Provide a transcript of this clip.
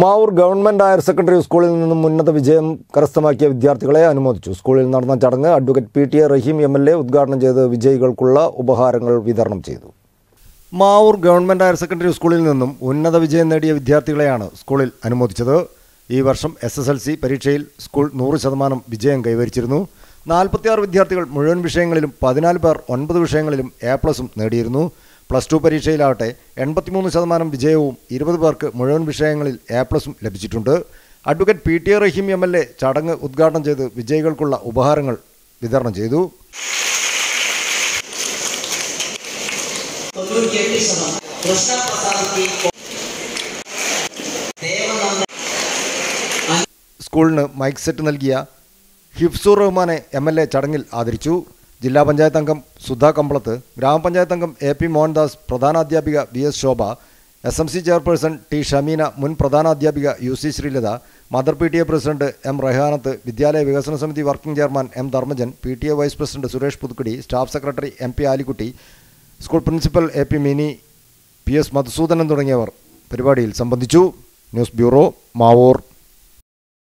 Mavoor government higher secondary സ്കൂളിൽ നിന്നും ഉന്നത വിജയം കരസ്ഥമാക്കിയ വിദ്യാർത്ഥികളെ അനുമോദിച്ചു. സ്കൂളിൽ നടന്ന ചടങ്ങ് advocate P T A Rahim M L A ഉദ്ഘാടനം ചെയ്ത് വിജയികൾക്കുള്ള ഉപഹാരങ്ങൾ വിതരണം ചെയ്തു. മാവൂർ ഗവൺമെന്റ് ഹയർ സെക്കൻഡറി സ്കൂളിൽ നിന്നും ഉന്നത വിജയം നേടിയ വിദ്യാർത്ഥികളെയാണ് സ്കൂളിൽ അനുമോദിച്ചത്. ഈ വർഷം എസ് എസ് എൽ സി പരീക്ഷയിൽ സ്കൂൾ നൂറ് ശതമാനം വിജയം കൈവരിച്ചിരുന്നു. നാൽപ്പത്തിയാറ് വിദ്യാർത്ഥികൾ മുഴുവൻ വിഷയങ്ങളിലും പതിനാല് പേർ ഒൻപത് വിഷയങ്ങളിലും എ പ്ലസും നേടിയിരുന്നു. പ്ലസ് ടു പരീക്ഷയിലാവട്ടെ എൺപത്തിമൂന്ന് ശതമാനം വിജയവും ഇരുപത് പേർക്ക് മുഴുവൻ വിഷയങ്ങളിൽ എ പ്ലസും ലഭിച്ചിട്ടുണ്ട്. Advocate P T Rahim M L A ചടങ്ങ് ഉദ്ഘാടനം ചെയ്ത് വിജയികൾക്കുള്ള ഉപഹാരങ്ങൾ വിതരണം ചെയ്തു. സ്കൂളിന് മൈക്ക് സെറ്റ് നൽകിയ ഹിഫ്സുർ റഹ്മാനെ എം എൽ എ ചടങ്ങിൽ ആദരിച്ചു. ജില്ലാ പഞ്ചായത്ത് അംഗം സുധാ കമ്പളത്ത് ഗ്രാമപഞ്ചായത്ത് അംഗം A P Mohandas പ്രധാനാധ്യാപിക V S Shobha S M C chairperson T Shameena മുൻ പ്രധാനാധ്യാപിക U C Sreelatha mother P T A president M Rahanath വിദ്യാലയ വികസന സമിതി working chairman M Dharmajan P T A vice president Suresh Puthukkudi staff secretary M P Alikutty school principal A P Mini P S Madhusudanan തുടങ്ങിയവർ പരിപാടിയിൽ സംബന്ധിച്ചു. News bureau Mavoor.